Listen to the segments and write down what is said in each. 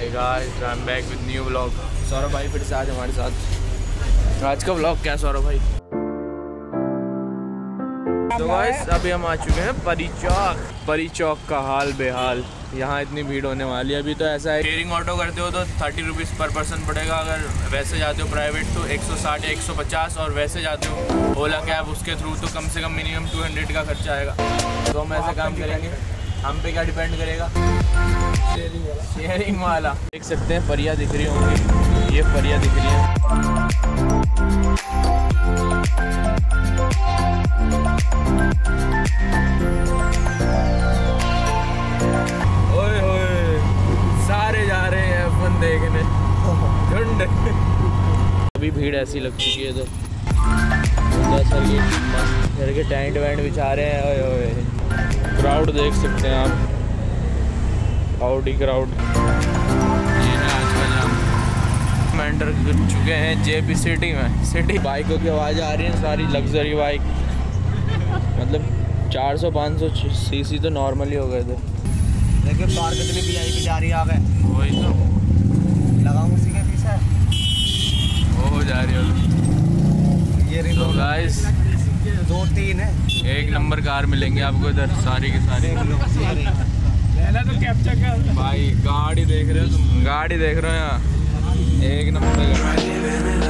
Hey guys, I'm back with new vlog. Saurabh भाई फिर से आज हमारे साथ। आज का vlog क्या सौरभ भाई? तो गाइस अभी हम आ चुके हैं परी चौक। परी चौक का हाल बेहाल। यहाँ इतनी भीड़ होने वाली है। अभी तो ऐसा है शेयरिंग ऑटो करते हो तो थर्टी रुपीज़ पर पर्सन पड़ेगा। अगर वैसे जाते हो प्राइवेट तो 160 या 150 और वैसे जाते हो ओला कैब उसके थ्रू तो कम से कम मिनिमम 200 का खर्चा आएगा। तो हम ऐसे काम करेंगे। हम पे क्या डिपेंड करेगा? शेयरिंग वाला। देख सकते हैं, परियाँ दिख रही होंगी। ये परियाँ दिख रही हैं। हैं अभी भीड़ ऐसी लग चुकी है तो। सर ये घर के टेंट वेंट बिछा रहे हैं, ओए ओए क्राउड देख सकते हैं आप। क्राउड ही क्राउड ये है आज का जाम एंटर कर चुके हैं जेपी सिटी में। सिटी बाइकों की आवाज़ आ रही है सारी लग्जरी बाइक मतलब 400-500 सीसी तो नॉर्मली हो गए थे। देखिए पार्क इतनी वी आई जा रही है आगे वही तो लगाऊँ उसी के पीछे वो हो जा रही है ये रही तो दो गाइस दो तीन है एक नंबर कार मिलेंगे आपको इधर, सारी की सारी। तो भाई, गाड़ी देख रहे हो तुम? गाड़ी देख रहे हो यहाँ? एक नंबर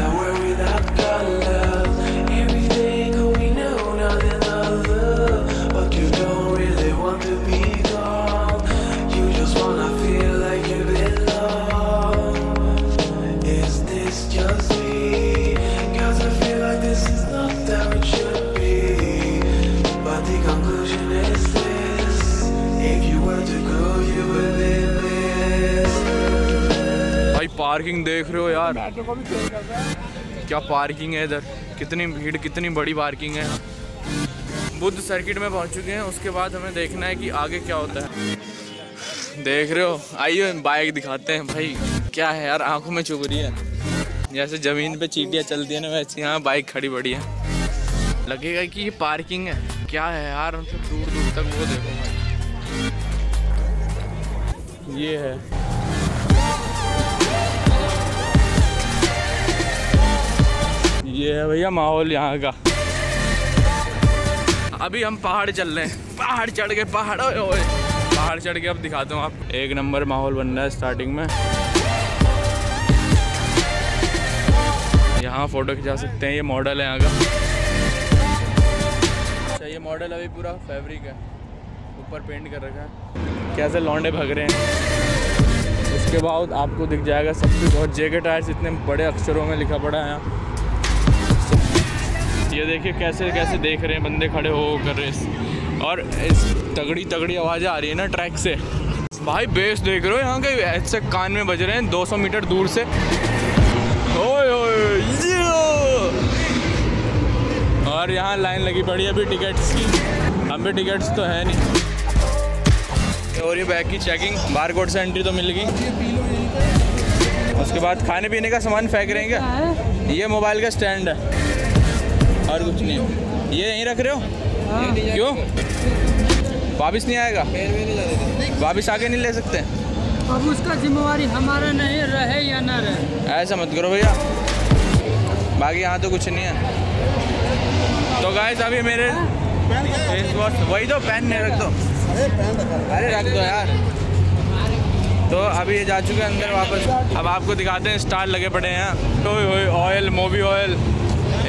पार्किंग देख रहे हो यार। क्या पार्किंग है इधर? कितनी भीड़, कितनी बड़ी पार्किंग है। बुद्ध सर्किट में पहुँच चुके हैं, उसके बाद हमें देखना है कि आगे क्या होता है। देख रहे हो? आइए, बाइक दिखाते हैं। भाई, क्या है यार? आँखों में चुभ रही है। जैसे ज़मीन पे चीटियाँ चलती है ना, वैसे यहाँ बाइक खड़ी बड़ी है। लगेगा कि ये पार्किंग है। क्या है यार? हम मतलब दूर दूर तक वो देखो। ये है। है भैया माहौल यहाँ का। अभी हम पहाड़ चल रहे हैं। पहाड़ चढ़ के पहाड़ ओए पहाड़ चढ़ के अब दिखाता हूँ आप एक नंबर माहौल बन रहा है स्टार्टिंग में। यहाँ फ़ोटो खिंचा सकते हैं। ये मॉडल है यहाँ का। अच्छा ये मॉडल अभी पूरा फैब्रिक है। ऊपर पेंट कर रखा है। कैसे लौंडे भग रहे हैं। उसके बाद आपको दिख जाएगा सब कुछ। और जेके टायर्स इतने बड़े अक्षरों में लिखा पड़ा है यहाँ। ये देखिए कैसे कैसे देख रहे हैं बंदे खड़े हो कर रहे हैं और इस तगड़ी तगड़ी आवाज़ें आ रही है ना ट्रैक से। भाई बेस देख रहे हो यहाँ के ऐसे कान में बज रहे हैं 200 मीटर दूर से। ओए ओए यो! और यहाँ लाइन लगी पड़ी है अभी टिकट्स की। हम भी टिकट्स तो है नहीं। और ये बैग की चेकिंग बार कोड से एंट्री तो मिल गई। उसके बाद खाने पीने का सामान फेंक रहे हैं क्या? ये मोबाइल का स्टैंड है। और कुछ नहीं। ये यहीं रख रहे हो? क्यों? वापस नहीं आएगा? वापस आगे नहीं ले सकते? अब उसका जिम्मेवारी हमारा नहीं रहे या ना रहे। ऐसा मत करो भैया। बाकी यहाँ तो कुछ नहीं है। तो गाइस अभी मेरे फेस वॉश वही तो पेन नहीं रख दो। अरे रख। दो यार। तो अभी ये जा चुके हैं अंदर वापस। अब आपको दिखाते हैं स्टार लगे पड़े हैं। तो ऑयल मोबी ऑयल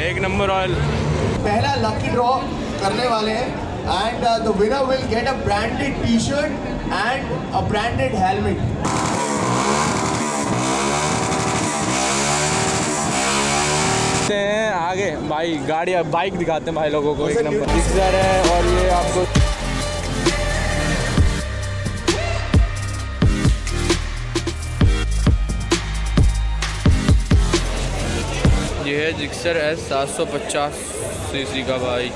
एक नंबर ऑयल पहला लकी ड्रॉ करने वाले हैं। And the winner will get a branded T shirt and a branded helmet हैं आगे भाई गाड़ी बाइक दिखाते हैं भाई लोगों को एक नंबर। डिक्सर है है जिक्सर एस सात सौ पचास सी सी का भाई।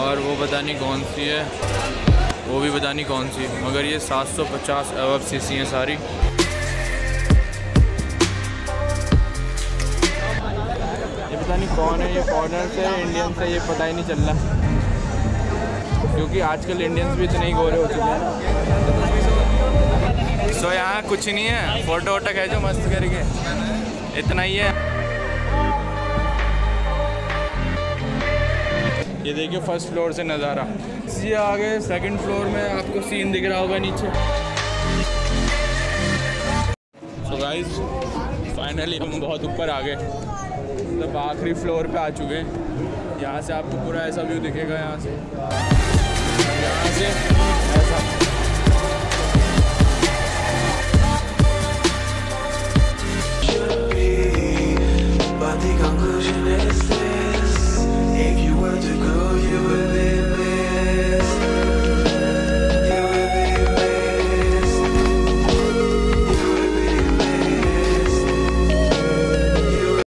और वो पता नहीं कौन सी है। वो भी पता नहीं कौन सी। है मगर ये 750 अवब सी सी हैं सारी। ये पता नहीं कौन है, ये फॉरनर से इंडियन से ये पता ही नहीं चल रहा। क्योंकि आजकल इंडियंस भी इतने ही गोरे हो चुके हैं। हाँ कुछ नहीं है। फ़ोटो वोटो खींचो मस्त करके। इतना ही है। ये देखिए फ़र्स्ट फ्लोर से नज़ारा। ये आगे सेकंड फ्लोर में आपको सीन दिख रहा होगा नीचे। सो गाइस फाइनली हम बहुत ऊपर आ गए। मतलब आखिरी फ्लोर पे आ चुके हैं। यहाँ से आपको पूरा ऐसा व्यू दिखेगा, यहाँ से। यहाँ से ऐसा